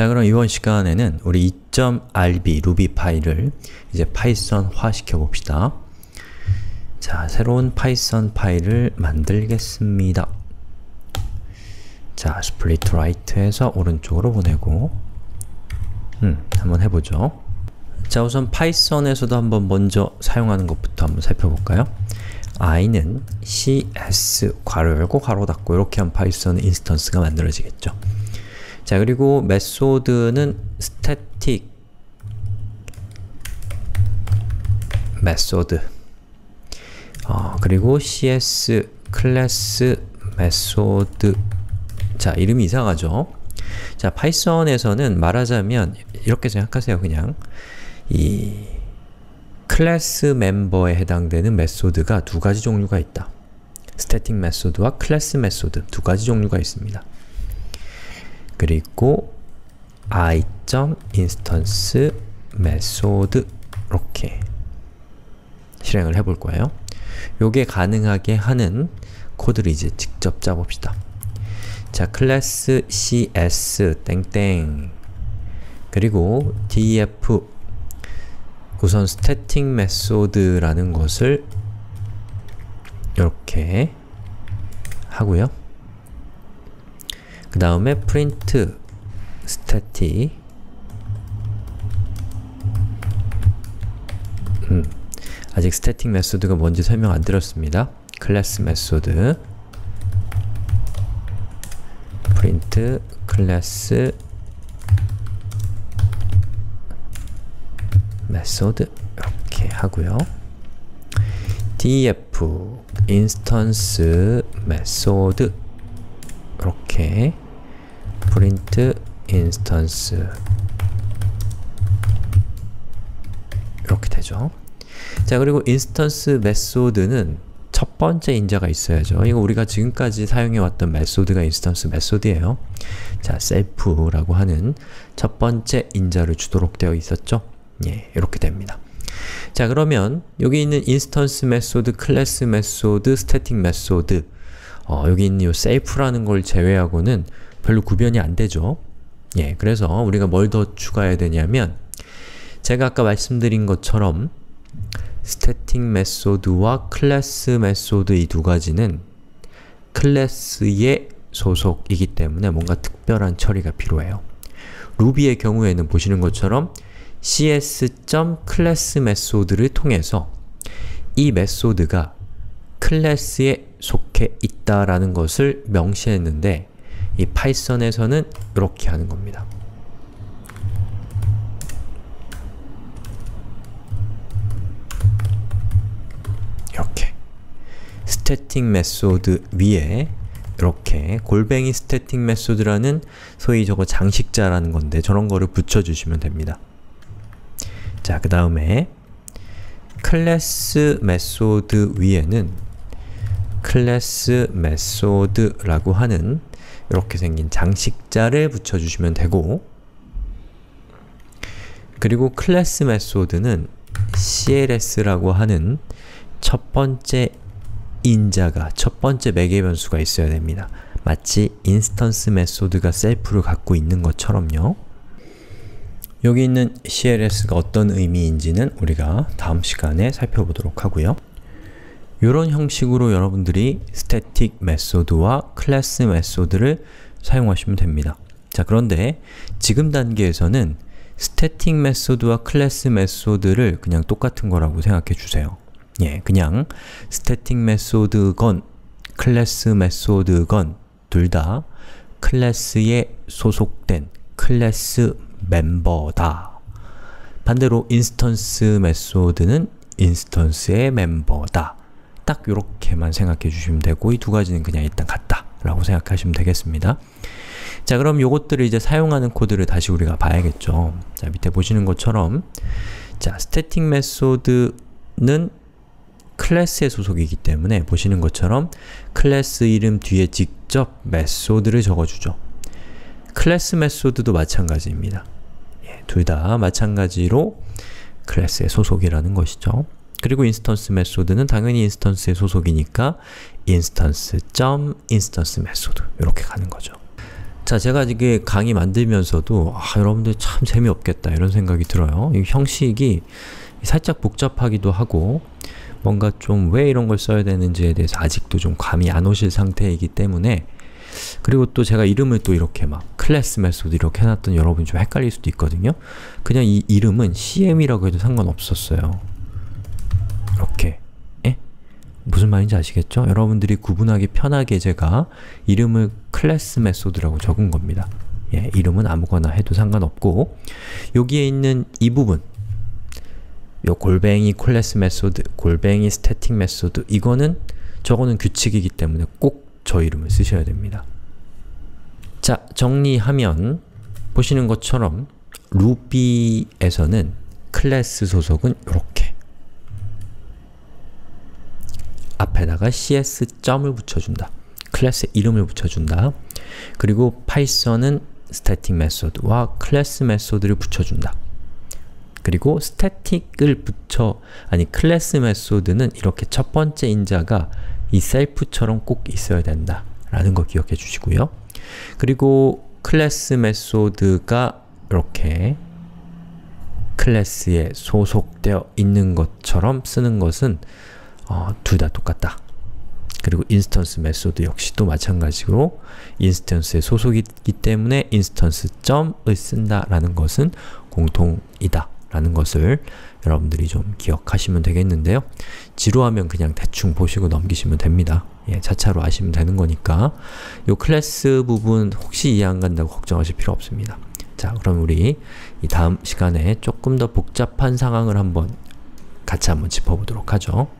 자 그럼 이번 시간에는 우리 2.rb 루비 파일을 이제 Python화 시켜 봅시다. 자 새로운 Python 파일을 만들겠습니다. 자 split right에서 오른쪽으로 보내고 음 한번 해보죠. 자 우선 Python에서도 한번 먼저 사용하는 것부터 한번 살펴볼까요? i는 cs 괄호 열고 괄호 닫고 이렇게 한 Python instance가 만들어지겠죠. 자 그리고 메소드는 static 메소드 어, 그리고 cs class method 자 이름이 이상하죠? 자 Python에서는 말하자면 이렇게 생각하세요 그냥 이 클래스 멤버에 해당되는 method가 두 가지 종류가 있다. static method와 class method 두 가지 종류가 있습니다. 그리고 i.instance method 이렇게 실행을 해볼 거예요. 요게 가능하게 하는 코드를 이제 직접 짜봅시다. 자, class cs 땡땡 그리고 def 우선 static method라는 것을 이렇게 하고요. 그 다음에 print static 음, 아직 static method가 뭔지 설명 안 드렸습니다. class method print class method 이렇게 하고요. def instance method 이렇게 print instance 이렇게 되죠. 자 그리고 instance method는 첫 번째 인자가 있어야죠. 이거 우리가 지금까지 사용해왔던 method가 instance method예요. 자, self라고 하는 첫 번째 인자를 주도록 되어 있었죠. 예, 이렇게 됩니다. 자 그러면 여기 있는 instance method, class method, static method 어, 여기 있는 이 self라는 걸 제외하고는 별로 구별이 안 되죠. 예, 그래서 우리가 뭘 더 추가해야 되냐면 제가 아까 말씀드린 것처럼 static method와 class method 이 두 가지는 클래스의 소속이기 때문에 뭔가 특별한 처리가 필요해요. Ruby의 경우에는 보시는 것처럼 cs.class method를 통해서 이 method가 클래스에 속해 있다라는 것을 명시했는데 이 Python에서는 이렇게 하는 겁니다. 이렇게 static method 위에 이렇게 골뱅이 static method라는 소위 저거 장식자라는 건데 저런 거를 붙여주시면 됩니다. 자, 그 다음에 class method 위에는 class method라고 하는 이렇게 생긴 장식자를 붙여주시면 되고 그리고 class method는 cls라고 하는 첫 번째 인자가, 첫 번째 매개 변수가 있어야 됩니다. 마치 instance method가 self를 갖고 있는 것처럼요. 여기 있는 cls가 어떤 의미인지는 우리가 다음 시간에 살펴보도록 하고요. 이런 형식으로 여러분들이 static method와 class method를 사용하시면 됩니다. 자 그런데 지금 단계에서는 static method와 class method를 그냥 똑같은 거라고 생각해 주세요. 예, 그냥 static method건 class method건 둘 다 클래스에 소속된 클래스 멤버다. 반대로 instance method는 instance의 멤버다. 딱 이렇게만 생각해 주시면 되고 이 두 가지는 그냥 일단 같다 라고 생각하시면 되겠습니다. 자 그럼 요것들을 이제 사용하는 코드를 다시 우리가 봐야겠죠. 자 밑에 보시는 것처럼 자 static method는 클래스의 소속이기 때문에 보시는 것처럼 클래스 이름 뒤에 직접 method를 적어주죠. class method도 마찬가지입니다. 예, 둘 다 마찬가지로 클래스의 소속이라는 것이죠. 그리고 instance method는 당연히 instance의 소속이니까 instance.instance method 이렇게 가는 거죠. 자, 제가 이게 강의 만들면서도 아, 여러분들 참 재미없겠다 이런 생각이 들어요. 이 형식이 살짝 복잡하기도 하고 뭔가 좀 왜 이런 걸 써야 되는지에 대해서 아직도 좀 감이 안 오실 상태이기 때문에 그리고 또 제가 이름을 또 이렇게 막 class method 이렇게 해놨더니 여러분이 좀 헷갈릴 수도 있거든요. 그냥 이 이름은 CM이라고 해도 상관없었어요. 이렇게 에? 무슨 말인지 아시겠죠? 여러분들이 구분하기 편하게 제가 이름을 class method라고 적은 겁니다. 예, 이름은 아무거나 해도 상관없고 여기에 있는 이 부분 요 골뱅이 class method, 골뱅이 static method 이거는 저거는 규칙이기 때문에 꼭 저 이름을 쓰셔야 됩니다. 자, 정리하면 보시는 것처럼 Ruby에서는 클래스 소속은 이렇게 앞에다가 cs.을 붙여준다. 클래스 이름을 붙여준다. 그리고 파이썬은 static method와 class method를 붙여준다. 그리고 static을 붙여, 아니 class method는 이렇게 첫 번째 인자가 이 self처럼 꼭 있어야 된다 라는 거 기억해 주시고요. 그리고 class method가 이렇게 class에 소속되어 있는 것처럼 쓰는 것은 어, 둘 다 똑같다. 그리고 instance method 역시도 마찬가지로 instance에 소속이기 때문에 instance 점을 쓴다라는 것은 공통이다 라는 것을 여러분들이 좀 기억하시면 되겠는데요. 지루하면 그냥 대충 보시고 넘기시면 됩니다. 예, 차차로 아시면 되는 거니까 이 클래스 부분 혹시 이해 안 간다고 걱정하실 필요 없습니다. 자, 그럼 우리 이 다음 시간에 조금 더 복잡한 상황을 한번 같이 한번 짚어보도록 하죠.